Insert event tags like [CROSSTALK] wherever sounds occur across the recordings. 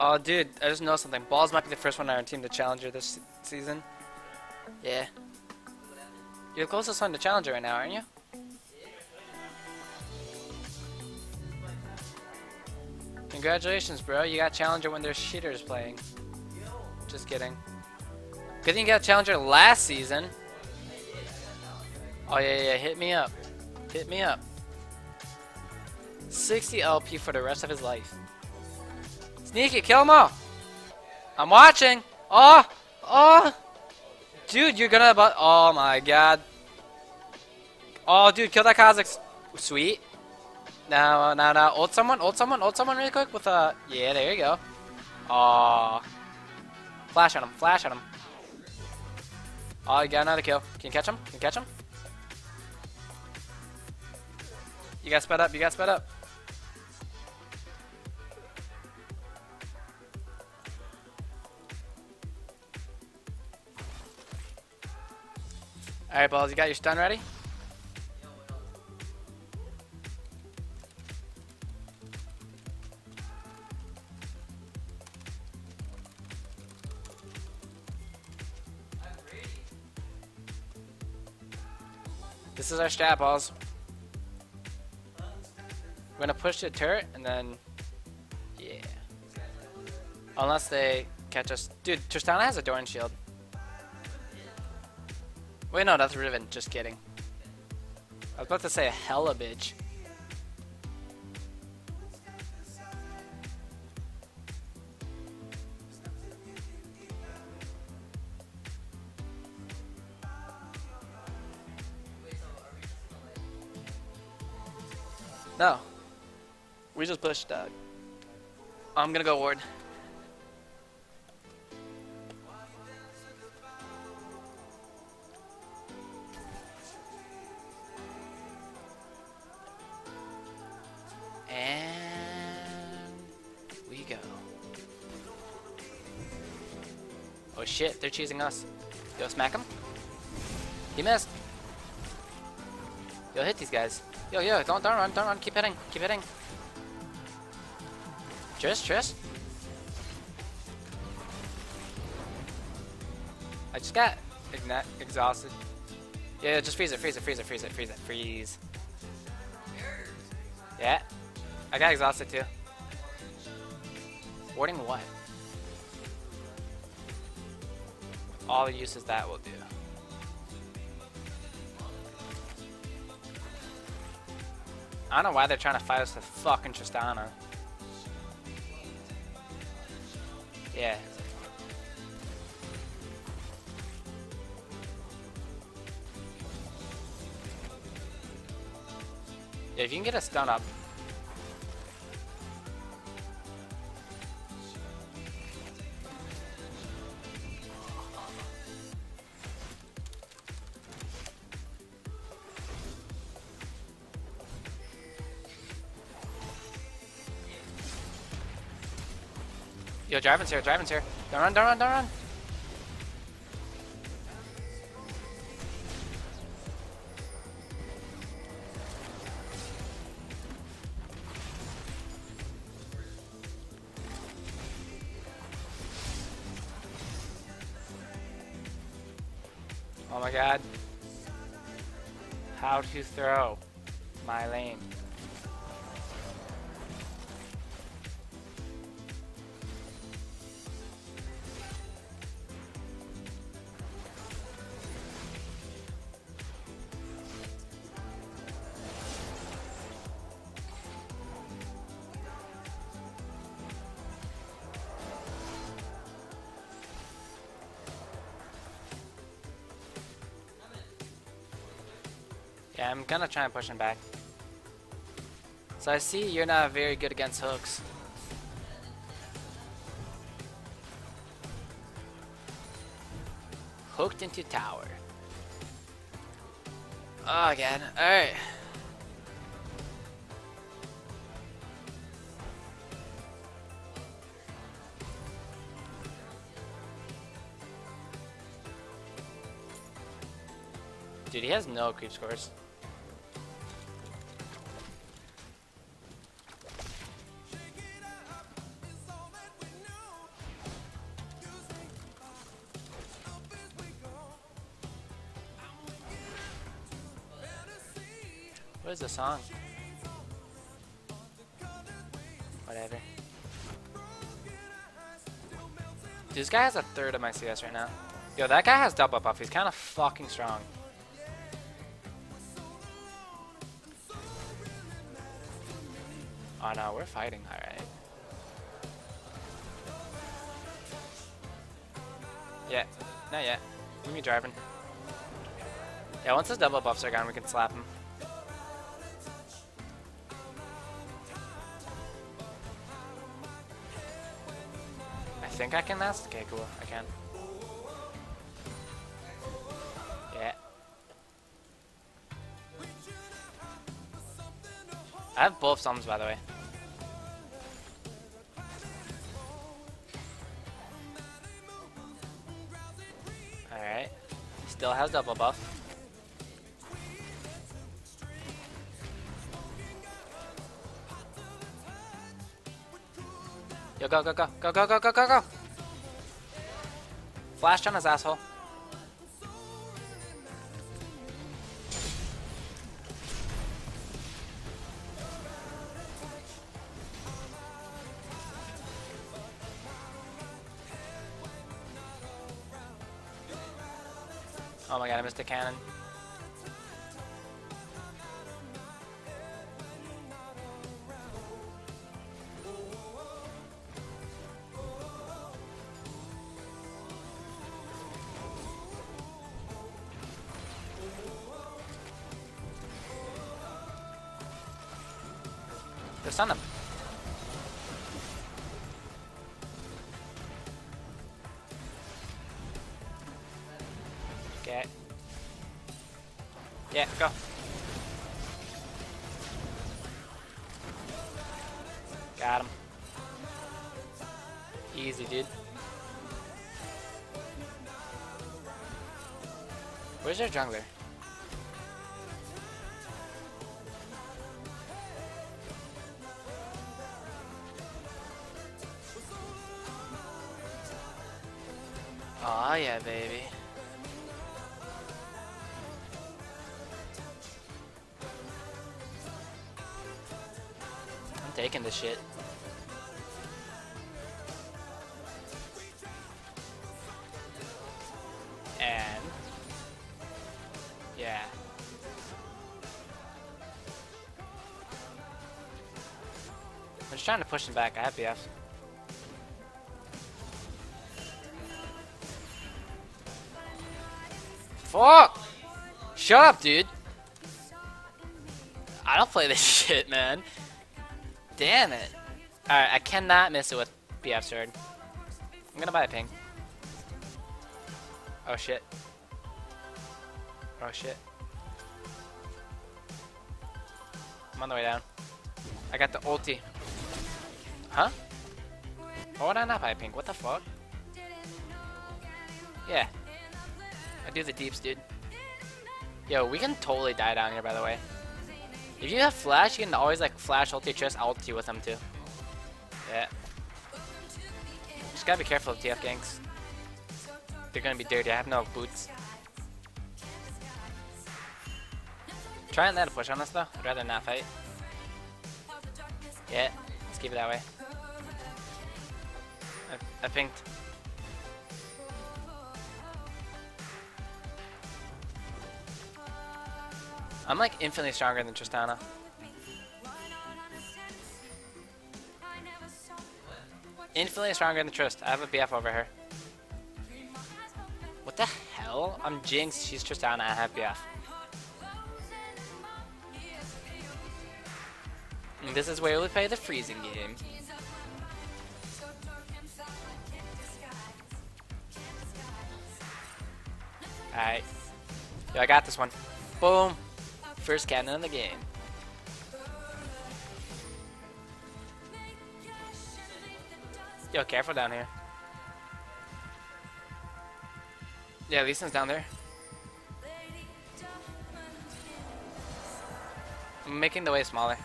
Oh, dude, I just know something. Balls might be the first one on our team to Challenger this season. Yeah. You're the closest one to Challenger right now, aren't you? Congratulations, bro. You got Challenger when there's cheaters playing. Just kidding. Good thing you got Challenger last season. Oh, yeah, yeah. Hit me up. Hit me up. 60 LP for the rest of his life. Sneaky, kill him all. I'm watching. Oh, oh. Dude, you're gonna but Oh my god. Oh, dude, kill that Kazakh. Sweet. Now, now, now, ult someone, ult someone, ult someone really quick with a. Yeah, there you go. Oh. Flash on him, flash on him. Oh, you got another kill. Can you catch him? Can you catch him? You got sped up, you got sped up. Alright, balls, you got your stun ready? This is our stat balls. We're gonna push the turret and then, yeah. Unless they catch us. Dude, Tristana has a Doran shield. Wait, no, that's Riven. Just kidding. I was about to say a hella bitch. No. We just pushed that. I'm gonna go ward. Oh shit, they're choosing us. Yo, smack him. He missed. Yo, hit these guys. Yo, yo, don't, don't run, don't run. Keep hitting, keep hitting. Triss, Triss. I just got igna exhausted. Yeah, yeah, just freeze it, freeze it, freeze it, freeze it, freeze it, freeze. Yeah. I got exhausted too. Warding what? All the uses that will do. I don't know why they're trying to fight us with fucking Tristana. Yeah. Yeah, if you can get a stun up. Yo, Driven's here, Driven's here. Don't run, don't run, don't run. Oh my god. How to throw my lane. Gonna try and push him back. So I see you're not very good against hooks. Hooked into tower. Oh, again. Alright. Dude, he has no creep scores. Is the song? Whatever. Dude, this guy has a third of my CS right now. Yo, that guy has double buff. He's kind of fucking strong. Oh no, we're fighting, alright. Yeah, not yet. Let me driving. Yeah, once his double buffs are gone, we can slap him. Think I can last? Okay, cool. I can. Yeah. I have both thumbs, by the way. Alright. Still has double buff. Yo, go, go, go, go, go, go, go, go, go! Flashed on his asshole. Oh my god, I missed a cannon. Okay. Yeah, go. Got him. Easy, dude. Where's your jungler? Oh yeah, baby. This shit. And yeah. I'm just trying to push him back. I have BF. Fuck! Shut up, dude. I don't play this [LAUGHS] shit, man. Damn it. Alright, I cannot miss it with BF Sword. I'm gonna buy a pink. Oh shit. Oh shit. I'm on the way down. I got the ulti. Huh? Would I not buy a pink? What the fuck? Yeah. I do the deeps, dude. Yo, we can totally die down here, by the way. If you have flash, you can always like flash ulti Triss ulti with them too. Yeah. Just gotta be careful of TF ganks. They're gonna be dirty. I have no boots. Try and let a push on us though. I'd rather not fight. Yeah, let's keep it that way. I, I pinked. I'm like infinitely stronger than Tristana. Infinitely stronger than Trist. I have a BF over her. What the hell? I'm Jinx, she's Tristana, I have BF. And this is where we play the freezing game. Alright. Yo, I got this one. Boom. First cannon in the game. Yo, careful down here. Yeah, Lee Sin's down there. I'm making the way smaller.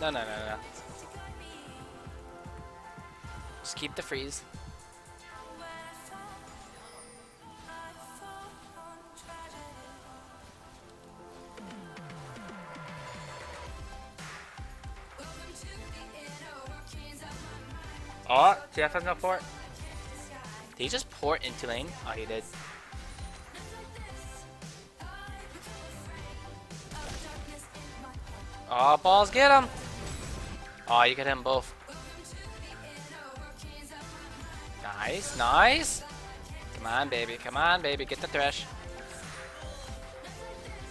No, no, no, no. Just keep the freeze. TF has no port. Did he just port into lane? Oh, he did. Oh, balls, get him! Oh, you get him both. Nice, nice! Come on, baby, come on, baby, get the thresh.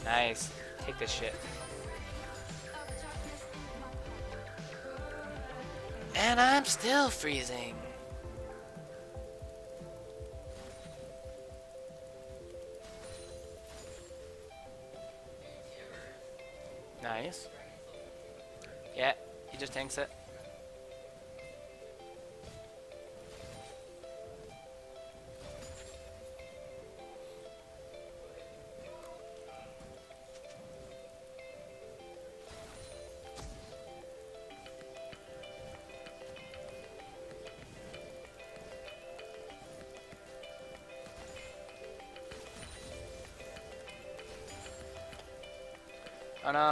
Nice. Take this shit. And I'm still freezing. Nice. Yeah, he just tanks it.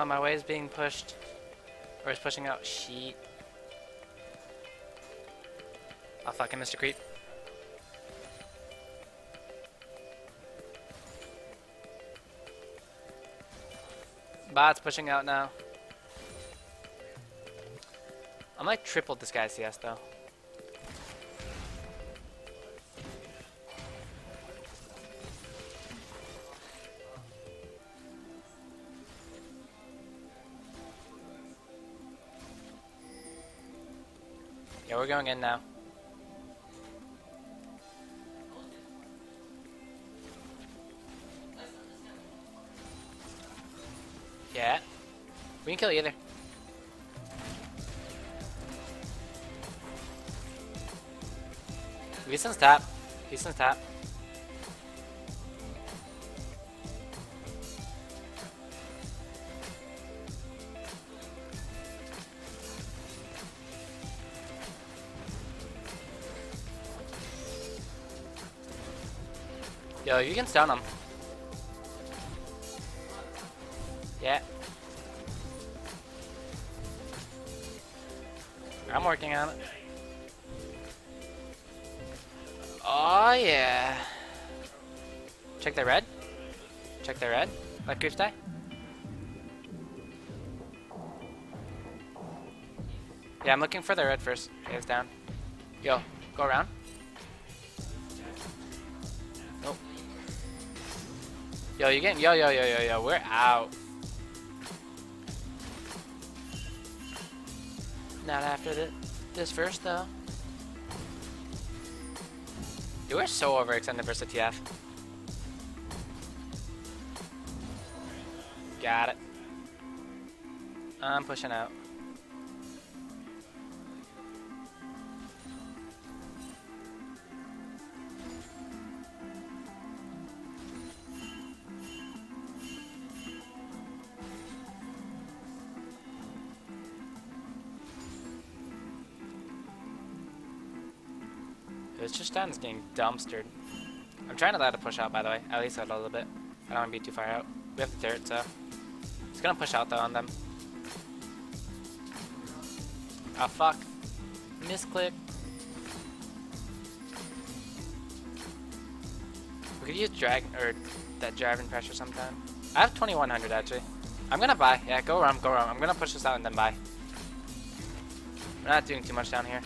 My way is being pushed. Or is pushing out. Sheet. I missed a creep. Bot's pushing out now. I'm like tripled this guy's CS though. We're going in now. Yeah. We can kill either. Houston's tap. Houston's tap. Yo, you can stun him. Yeah. I'm working on it. Oh yeah. Check the red. Check the red. Let creeps die. Yeah, I'm looking for the red first. Okay, it's down. Yo, go around. Yo, you getting yo yo yo yo yo, we're out. Not after the, this first though. You are so overextended versus TF. Got it. I'm pushing out. Stan's getting dumpstered. I'm trying to let it push out, by the way. At least a little bit. I don't want to be too far out. We have the turret, so... It's gonna push out, though, on them. Oh, fuck. Misclick. We could use drag... or that driving pressure sometime. I have 2100, actually. I'm gonna buy. Yeah, go around, go around. I'm gonna push this out and then buy. We're not doing too much down here.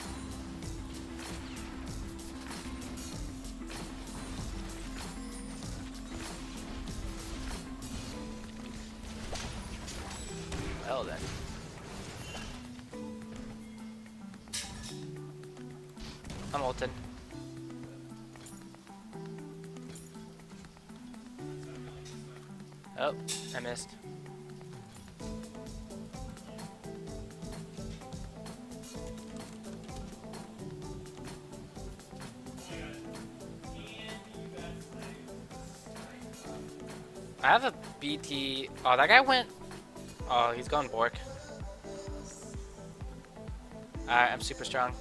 Oh, I missed. I have a BT. Oh, that guy went Oh, he's going Bork. Alright, I'm super strong.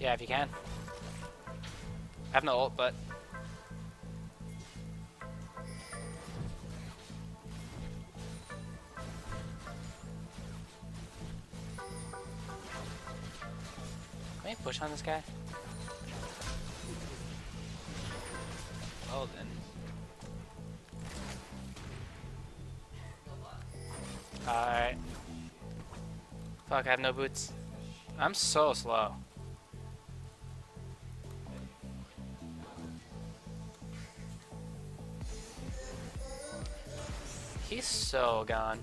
Yeah, if you can. I have no ult, but Can we push on this guy? Well then. Alright. Fuck, I have no boots. I'm so slow. So gone.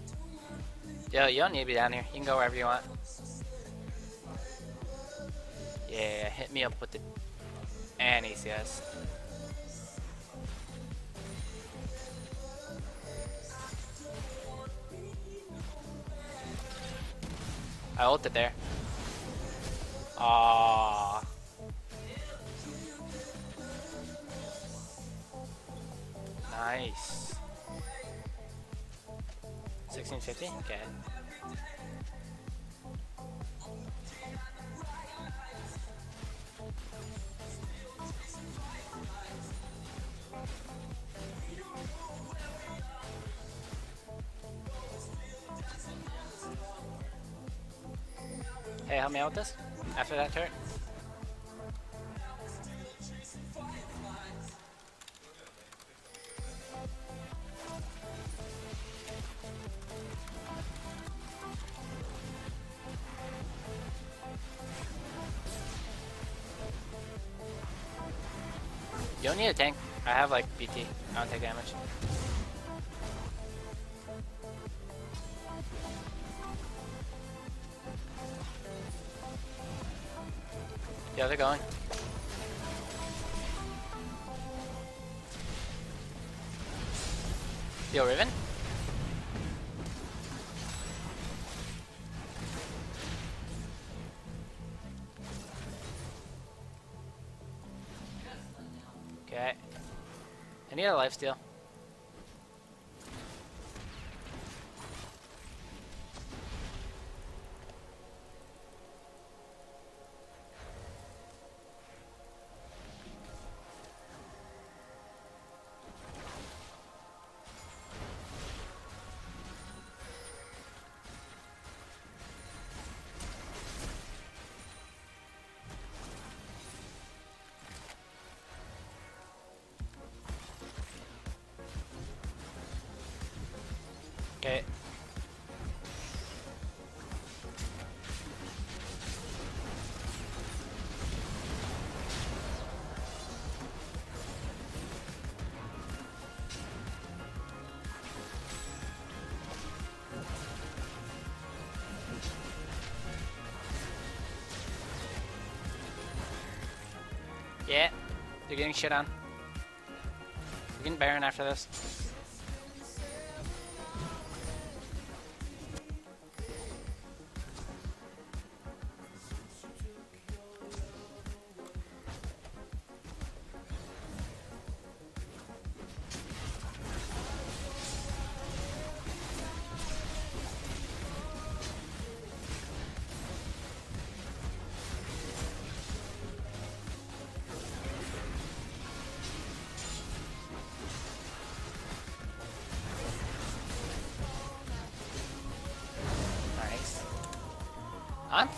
Yo, you don't need to be down here. You can go wherever you want. Yeah, hit me up with the and ACS. I ulted there. Ah. Nice. 1650? Okay. Hey, help me out with this? After that turret? Don't need a tank. I have like BT. I don't take damage. Yeah, they're going. Yo, Riven? Any other life Yeah, they're getting shit on. We're getting Baron after this.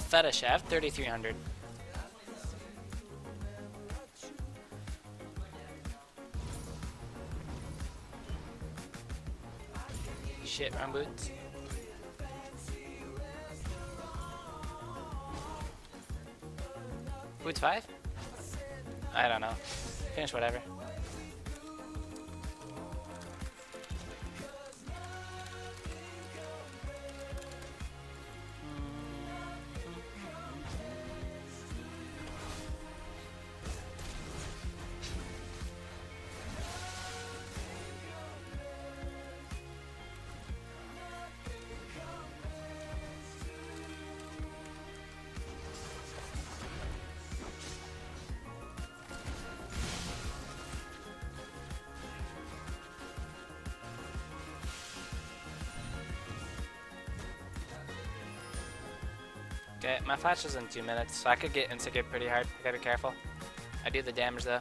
Fetish. I 3,300. Shit, wrong boots. Boots 5? I don't know. Finish whatever. Okay, my flash is in two minutes, so I could get insta pretty hard. I gotta be careful. I do the damage though.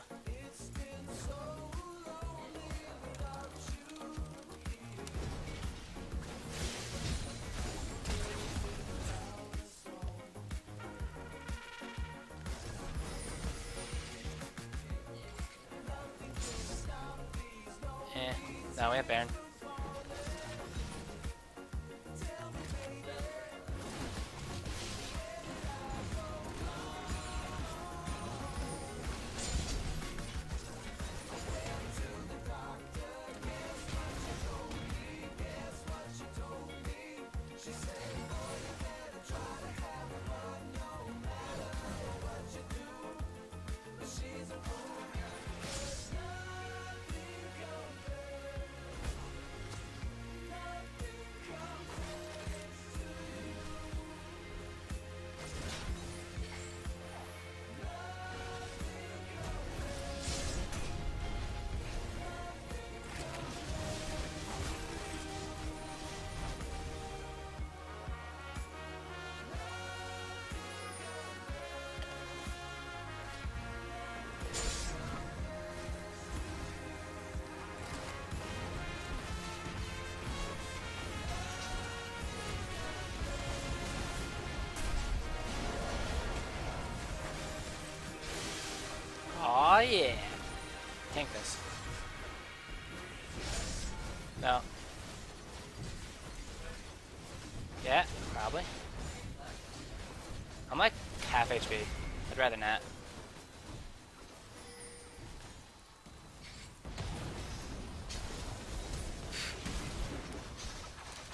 Rather not.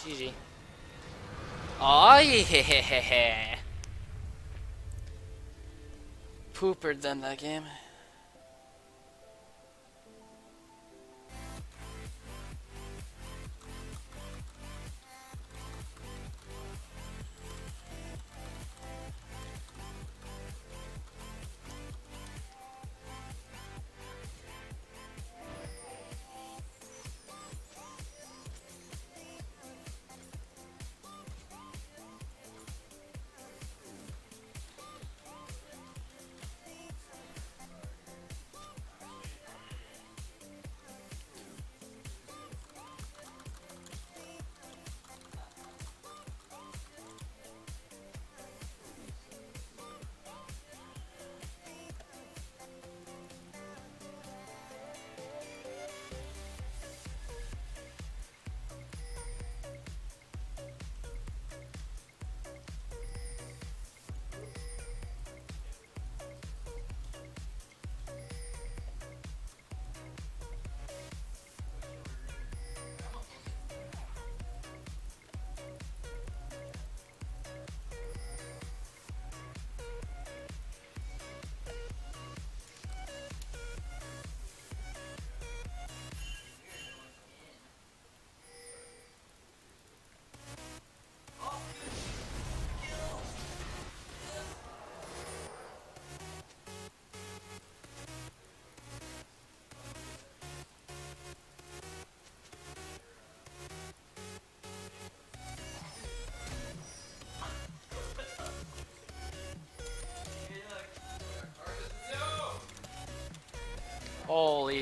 GG. Oh [LAUGHS] yeah. Poopered them that game.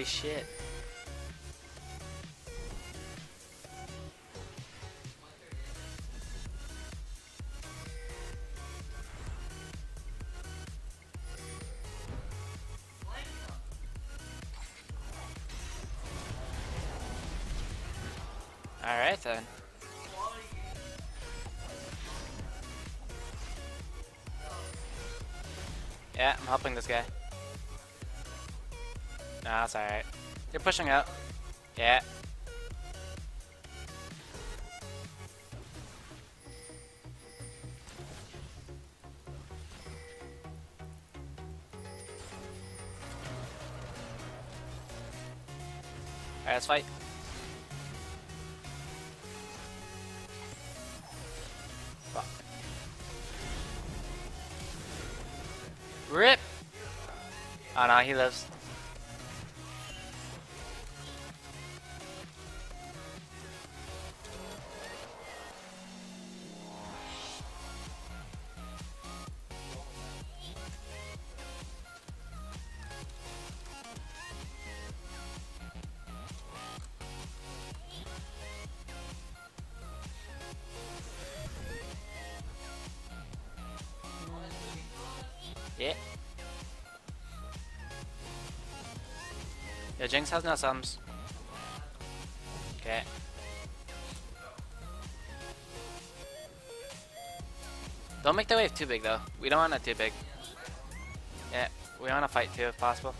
Shit. Alright then. Yeah, I'm helping this guy. Nah, that's alright. You're pushing up. Yeah. Alright, let's fight. Rip! Oh no, he lives. Yeah, Jinx has no sums. Okay. Don't make the wave too big though. We don't want it too big. Yeah, we want to fight too if possible.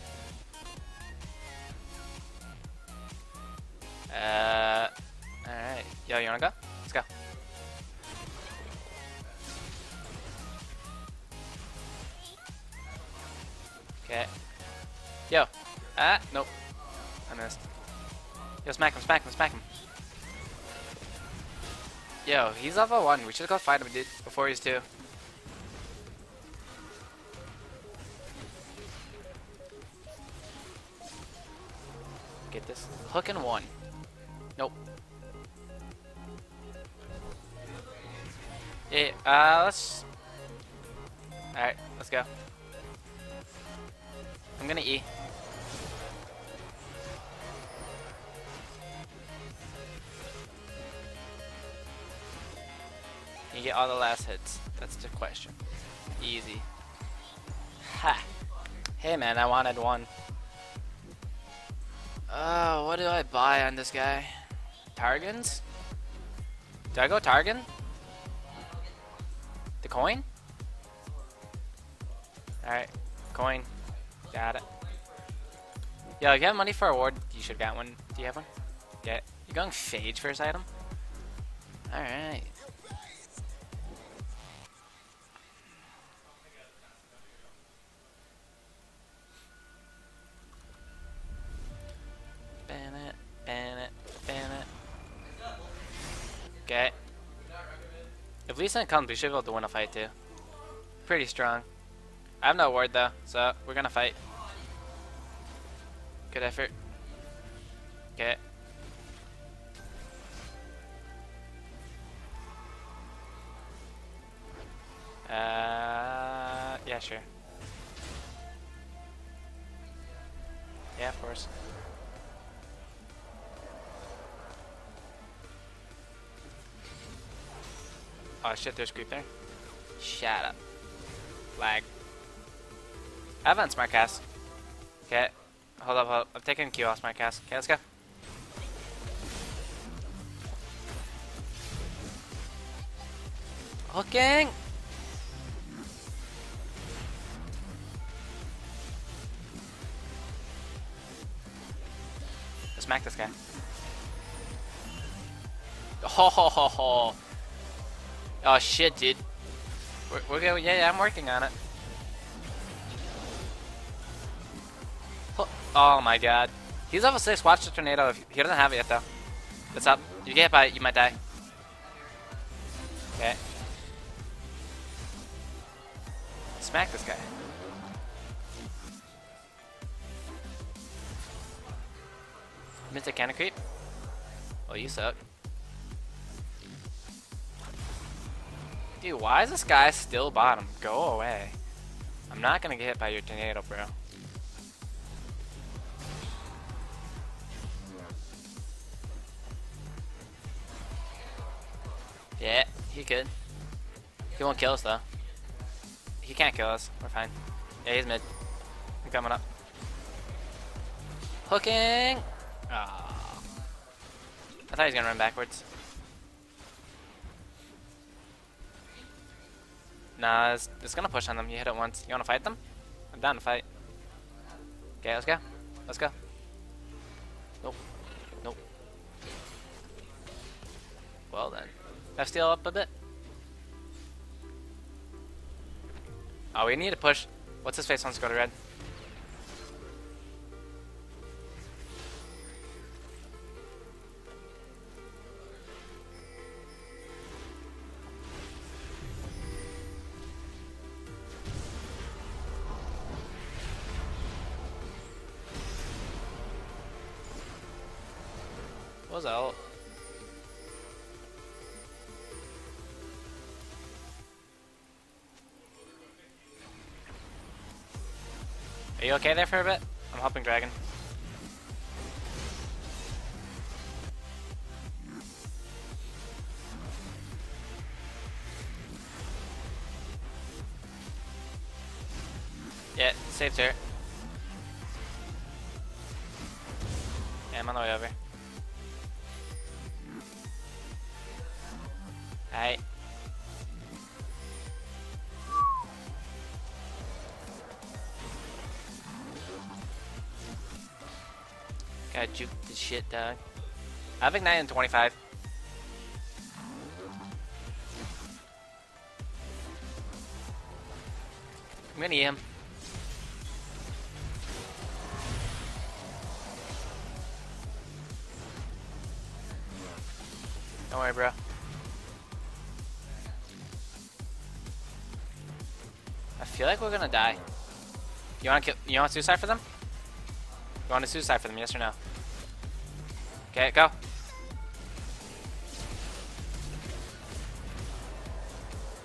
Uh, alright. Yo, you wanna go? Let's go. Okay. Yo. Ah, nope. Yo, smack him, smack him, smack him. Yo, he's level 1. We should go fight him, dude, before he's 2. Get this. Hook and 1. Nope. Yeah, uh, let's... Alright, let's go. I'm gonna E. get all the last hits. That's the question. Easy. Ha! Hey man, I wanted one. Oh, what do I buy on this guy? Targon's? Do I go Targon? The coin? Alright, coin. Got it. Yo, if you have money for a ward, you should get one. Do you have one? Yeah. You going Phage first item? Alright. Ban it, ban it, ban it. Okay. If Lee Sin comes, we should be able to win a fight too. Pretty strong. I have no ward though, so we're gonna fight. Good effort. Okay. Uh, yeah, sure. Yeah, of course. Oh shit, there's creep there. Shut up. Lag. I have smart cast. Okay. Hold up, hold up. I'm taking Q off smart cast. Okay, let's go. Hooking! Smack this guy. [LAUGHS] Ho ho ho ho. Oh shit, dude. We're, we're going. Yeah, yeah, I'm working on it. Oh my god. He's level 6. Watch the tornado. He doesn't have it yet, though. What's up? You get hit by it, you might die. Okay. Smack this guy. Mystic cannon creep? Well, you suck. Dude, why is this guy still bottom? Go away. I'm not gonna get hit by your tornado, bro. Yeah, he could. He won't kill us though. He can't kill us. We're fine. Yeah, he's mid. I'm coming up. Hooking! Ah. I thought he was gonna run backwards. Nah, it's, it's gonna push on them. You hit it once. You wanna fight them? I'm down to fight. Okay, let's go. Let's go. Nope. Nope. Well then. Let's steal up a bit. Oh, we need to push. What's his face wants to go to red? Are you okay there for a bit? I'm helping Dragon. Yeah, saved her. Yeah, I'm on the way over. Alright. Shit, dog. I have Ignite in 25. I'm gonna eat him. Don't worry, bro. I feel like we're gonna die. You wanna kill? You want suicide for them? You want to suicide for them? Yes or no? Okay, go.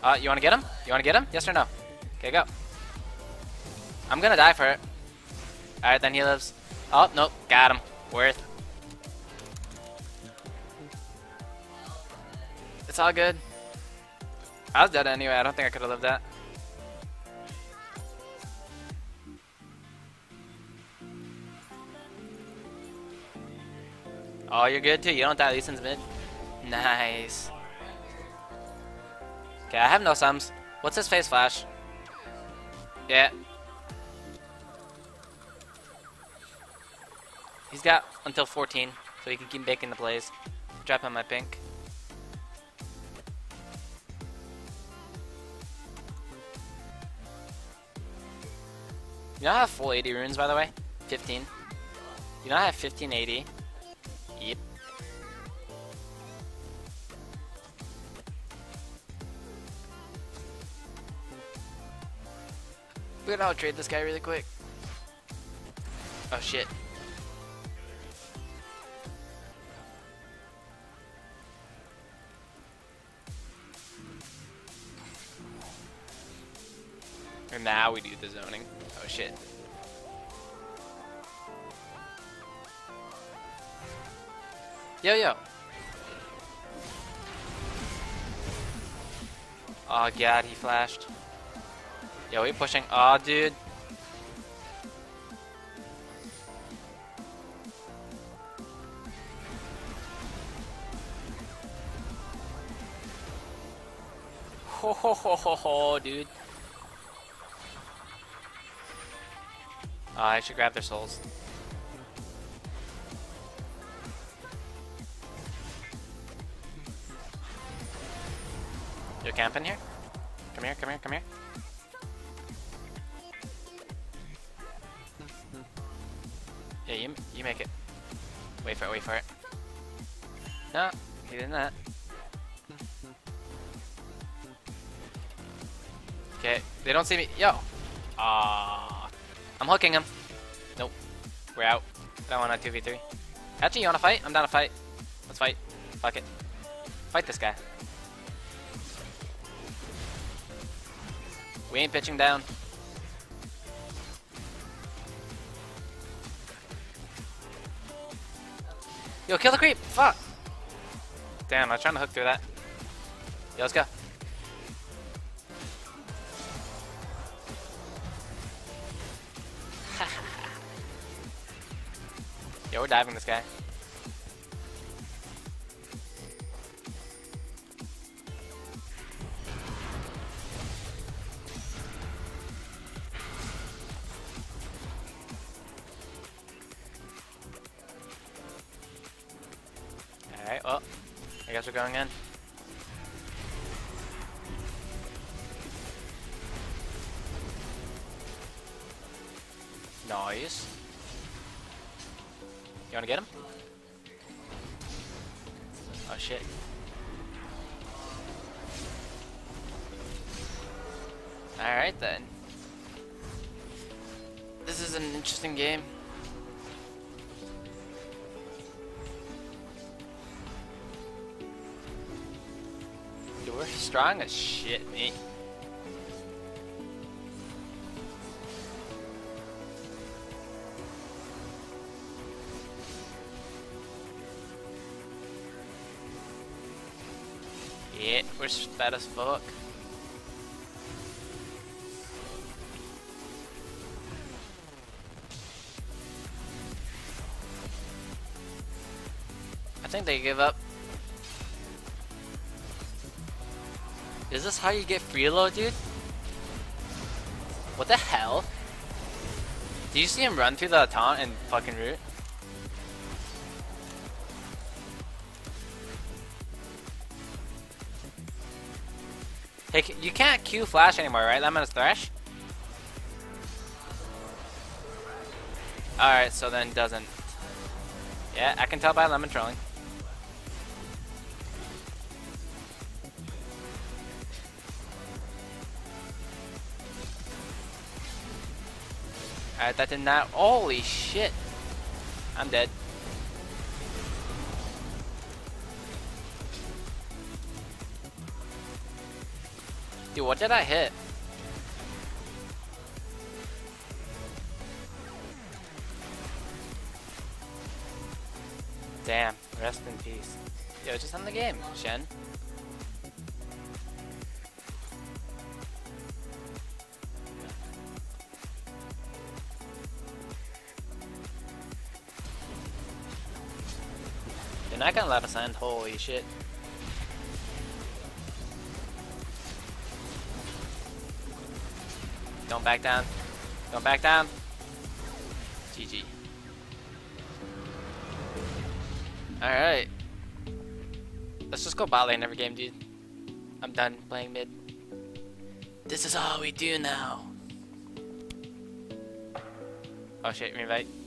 Uh, you wanna get him? You wanna get him? Yes or no? Okay, go. I'm gonna die for it. Alright, then he lives. Oh, nope, got him. Worth. It's all good. I was dead anyway, I don't think I could have lived that. Oh, you're good too. You don't die. Lee Sin's mid. Nice. Okay, I have no sums. What's his face flash? Yeah. He's got until 14, so he can keep making the plays. Drop on my pink. You know I have full 80 runes, by the way? 15. You know I have 1580? We're gonna trade this guy really quick. Oh shit. And now we do the zoning. Oh shit. Yo yo. Oh god, he flashed. Yo, we pushing. Oh dude. Ho ho ho ho ho, dude. I should grab their souls. You're camping here? Come here, come here, come here. You, make it. Wait for it, wait for it. No, he did not. Okay, they don't see me. Yo! Ah, I'm hooking him. Nope. We're out. I don't want a 2v3. Actually, you wanna fight? I'm down to fight. Let's fight. Fuck it. Fight this guy. We ain't pitching down. Yo, kill the creep! Fuck! Damn, I was trying to hook through that. Yo, let's go. [LAUGHS] Yo, we're diving this guy. Alright then. This is an interesting game. Dude, we're strong as shit, mate. Yeah, we're fat as fuck. They give up. Is this how you get freelo, dude? What the hell? Do you see him run through the taunt and fucking root? Hey, you can't Q flash anymore, right? Lemon's Thresh? Alright, so then doesn't. Yeah, I can tell by Lemon trolling. Alright, that did not. Holy shit! I'm dead. Dude, what did I hit? Damn, rest in peace. Yo, just end the game, Shen. Gonna let us end, holy shit. Don't back down. Don't back down. GG. Alright. Let's just go bot lane every game, dude. I'm done playing mid. This is all we do now. Oh shit, reinvite.